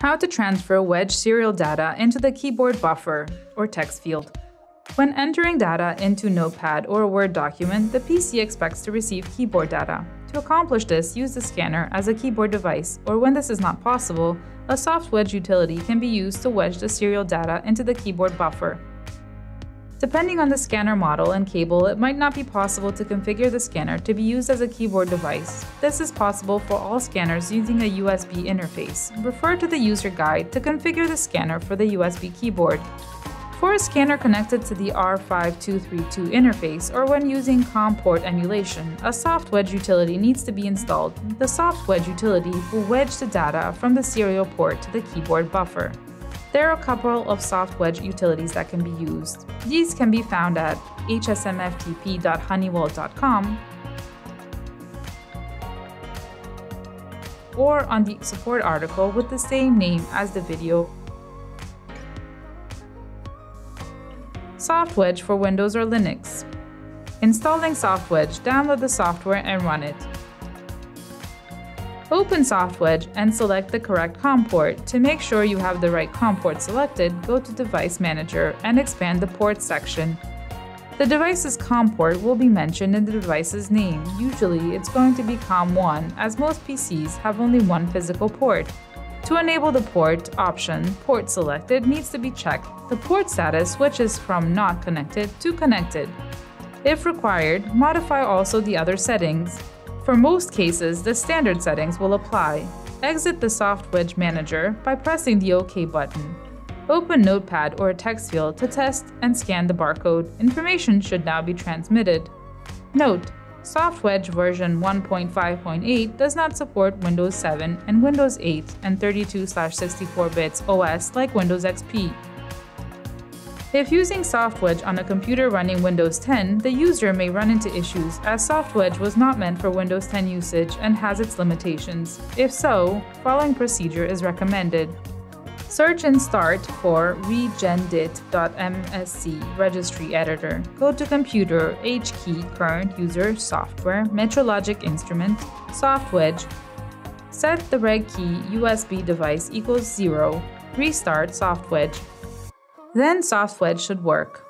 How to transfer wedge serial data into the keyboard buffer or text field. When entering data into Notepad or a Word document, the PC expects to receive keyboard data. To accomplish this, use the scanner as a keyboard device, or when this is not possible, a soft wedge utility can be used to wedge the serial data into the keyboard buffer. Depending on the scanner model and cable, it might not be possible to configure the scanner to be used as a keyboard device. This is possible for all scanners using a USB interface. Refer to the user guide to configure the scanner for the USB keyboard. For a scanner connected to the RS232 interface or when using COM port emulation, a soft wedge utility needs to be installed. The soft wedge utility will wedge the data from the serial port to the keyboard buffer. There are a couple of soft wedge utilities that can be used. These can be found at hsmftp.honeywell.com or on the support article with the same name as the video. SoftWedge for Windows or Linux. Installing SoftWedge, download the software and run it. Open SoftWedge and select the correct COM port. To make sure you have the right COM port selected, go to Device Manager and expand the Ports section. The device's COM port will be mentioned in the device's name. Usually, it's going to be COM1, as most PCs have only one physical port. To enable the port option, port selected needs to be checked. The port status switches from not connected to connected. If required, modify also the other settings. For most cases, the standard settings will apply. Exit the SoftWedge Manager by pressing the OK button. Open Notepad or a text field to test and scan the barcode. Information should now be transmitted. Note: SoftWedge version 1.5.8 does not support Windows 7 and Windows 8 and 32/64 bits OS like Windows XP. If using SoftWedge on a computer running Windows 10, the user may run into issues as SoftWedge was not meant for Windows 10 usage and has its limitations. If so, following procedure is recommended. Search and start for regedit.msc registry editor. Go to Computer, H key, Current User, Software, Metrologic Instrument, SoftWedge. Set the reg key USB device equals 0. Restart SoftWedge. Then SoftWedge should work.